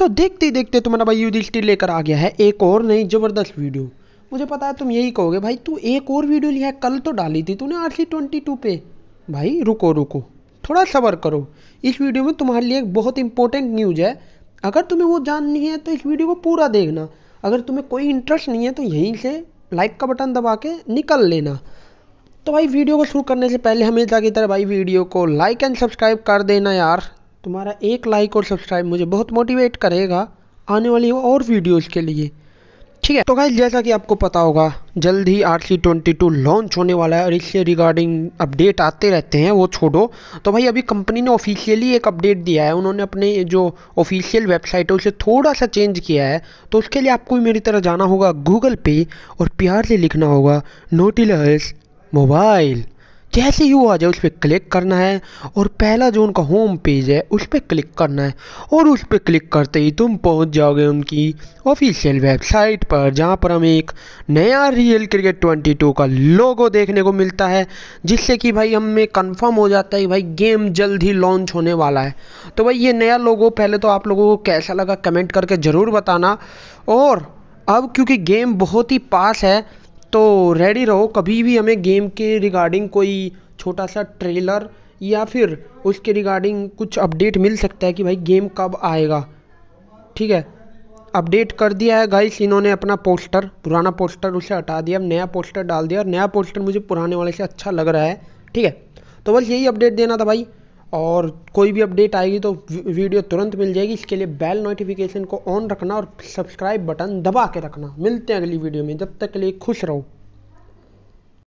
तो देखते ही देखते तुम्हारा भाई युधिष्ठिर लेकर आ गया है, एक और नई ज़बरदस्त वीडियो मुझे पता है तुम यही कहोगे, भाई, तू एक और वीडियो लिया है, कल तो डाली थी तूने आर सी ट्वेंटी टू पे। भाई, रुको रुको, थोड़ा सबर करो। इस वीडियो में तुम्हारे लिए एक बहुत इंपॉर्टेंट न्यूज़ है। अगर तुम्हें वो जाननी है तो इस वीडियो को पूरा देखना। अगर तुम्हें कोई इंटरेस्ट नहीं है तो यहीं से लाइक का बटन दबा के निकल लेना। तो भाई वीडियो को शुरू करने से पहले हमेशा की तरह भाई वीडियो को लाइक एंड सब्सक्राइब कर देना यार। तुम्हारा एक लाइक और सब्सक्राइब मुझे बहुत मोटिवेट करेगा आने वाली और वीडियोस के लिए। ठीक है? तो भाई जैसा कि आपको पता होगा, जल्द ही R C twenty two launch होने वाला है और इससे रिगार्डिंग अपडेट आते रहते हैं, वो छोड़ो। तो भाई, अभी कंपनी ने ऑफिशियली एक अपडेट दिया है। उन्होंने अपने जो ऑफिशियल वेबसाइट है, उसे थोड़ा सा चेंज किया है। तो उसके लिए आपको भी मेरी तरह जाना होगा गूगल पे और प्यार से लिखना होगा नोटिलस मोबाइल जैसे ही वो आ जाए, उस पर क्लिक करना है, और पहला जो उनका होम पेज है, उस पर क्लिक करना है, और उस पर क्लिक करते ही तुम पहुँच जाओगे उनकी ऑफिशियल वेबसाइट पर, जहाँ पर हमें एक नया रियल क्रिकेट 22 का लोगो देखने को मिलता है, जिससे कि भाई हमें कंफर्म हो जाता है भाई गेम जल्द ही लॉन्च होने वाला है। तो भाई ये नया लोगो पहले तो आप लोगों को कैसा लगा कमेंट करके ज़रूर बताना, और अब क्योंकि गेम बहुत ही पास है तो रेडी रहो, कभी भी हमें गेम के रिगार्डिंग कोई छोटा सा ट्रेलर या फिर उसके रिगार्डिंग कुछ अपडेट मिल सकता है कि भाई गेम कब आएगा। ठीक है? अपडेट कर दिया है गाइस इन्होंने अपना पोस्टर पुराना पोस्टर उसे हटा दिया, अब नया पोस्टर डाल दिया और नया पोस्टर मुझे पुराने वाले से अच्छा लग रहा है। ठीक है? तो बस यही अपडेट देना था भाई। और कोई भी अपडेट आएगी तो वीडियो तुरंत मिल जाएगी। इसके लिए बेल नोटिफिकेशन को ऑन रखना और सब्सक्राइब बटन दबा के रखना। मिलते हैं अगली वीडियो में। जब तक के लिए खुश रहो।